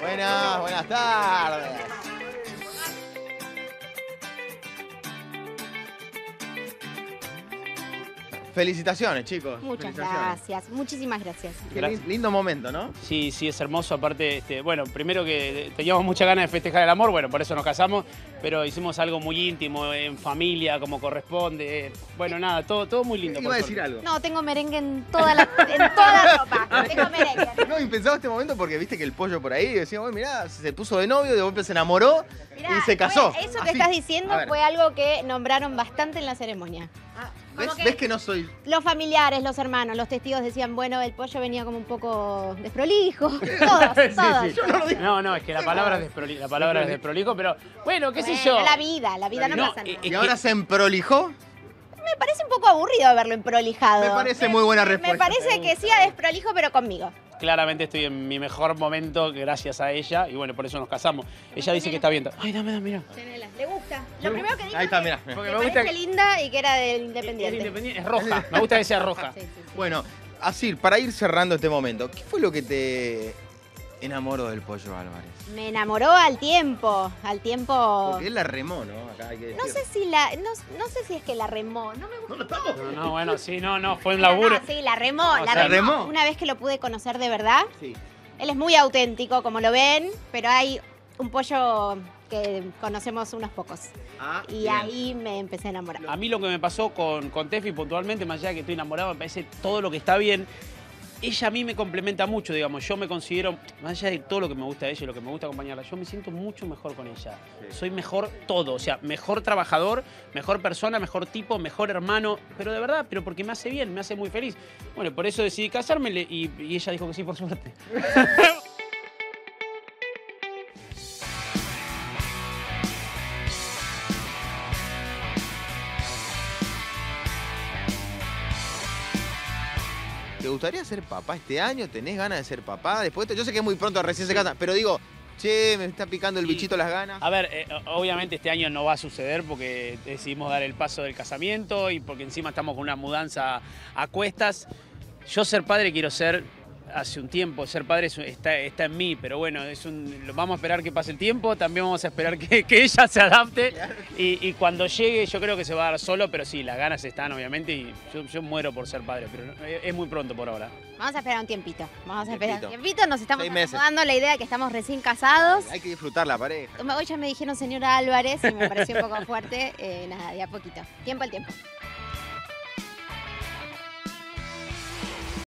Buenas, buenas tardes. Felicitaciones, chicos. Muchas Felicitaciones. gracias, muchísimas gracias. Qué Gracias. lin- lindo momento, ¿no? Sí, sí, es hermoso. Aparte, este, bueno, primero que teníamos muchas ganas de festejar el amor, bueno, por eso nos casamos, pero hicimos algo muy íntimo, en familia, como corresponde. Bueno, nada, todo, todo muy lindo. Iba a decir algo. No, tengo merengue en toda la, en toda la ropa. Tengo merengue. No, y pensaba este momento porque viste que el pollo por ahí decía, bueno, mirá, se puso de novio, de golpe se enamoró Mirá, y se casó. Eso que Así. estás diciendo fue algo que nombraron bastante en la ceremonia. ¿Ves, como que- ves que no soy. Los familiares, los hermanos, los testigos decían, bueno, el pollo venía como un poco desprolijo. Todos, Sí, todos. sí. No, no, es que la palabra es desprolijo, la palabra es desprolijo, pero bueno, qué sé yo. La vida, la vida no, No, pasa nada. eh, Y Es ahora se emprolijó. Me parece un poco aburrido verlo emprolijado. Me parece muy buena Me respuesta. parece que siga desprolijo, pero conmigo. Claramente estoy en mi mejor momento gracias a ella y bueno, por eso nos casamos. Ella dice que está bien. Ay, dame, dame, mira. Tenela, Le gusta. Lo primero que dijo Ahí está, es mirá. que me gusta- linda y que era del Es, Independiente. independiente, es roja, me gusta que sea roja. Sí, sí, sí. Bueno, así, para ir cerrando este momento, ¿qué fue lo que te enamoró del pollo Álvarez? Me enamoró al tiempo, al tiempo... Porque él la remó, ¿no? Acá hay que No sé si la, no, no sé si es que la remó, no me gusta. No, no, bueno, sí, no, no, fue un No, laburo. no, sí, la remó, O la sea, remó. remó. Una vez que lo pude conocer de verdad, Sí. él es muy auténtico, como lo ven, pero hay un pollo que conocemos unos pocos. Ah, Y bien. ahí me empecé a enamorar. A mí lo que me pasó con, con Tefi puntualmente, más allá de que estoy enamorado, me parece todo lo que está bien. Ella a mí me complementa mucho, digamos. Yo me considero, más allá de todo lo que me gusta de ella y lo que me gusta acompañarla, yo me siento mucho mejor con ella. Sí. Soy mejor todo, o sea, mejor trabajador, mejor persona, mejor tipo, mejor hermano, pero de verdad, pero porque me hace bien, me hace muy feliz. Bueno, por eso decidí casarme y ella dijo que sí, por suerte. ¿Te gustaría ser papá este año? ¿Tenés ganas de ser papá? Después, yo sé que es muy pronto, recién se casan, pero digo, che, me está picando el Y- bichito las ganas. A ver, eh, obviamente este año no va a suceder porque decidimos dar el paso del casamiento y porque encima estamos con una mudanza a cuestas. Yo ser padre quiero ser hace un tiempo, ser padre es- está, está en mí, pero bueno, es un, vamos a esperar que pase el tiempo, también vamos a esperar que, que ella se adapte y, y cuando llegue yo creo que se va a dar solo, pero sí, las ganas están obviamente y yo, yo muero por ser padre, pero no- es muy pronto por ahora. Vamos a esperar un tiempito. Vamos a esperar un Tiempito. Nos estamos dando la idea de que estamos recién casados. Hay que disfrutar la pareja. Hoy ya me dijeron señora Álvarez y me pareció un poco fuerte. Eh, nada, de a poquito. Tiempo al tiempo.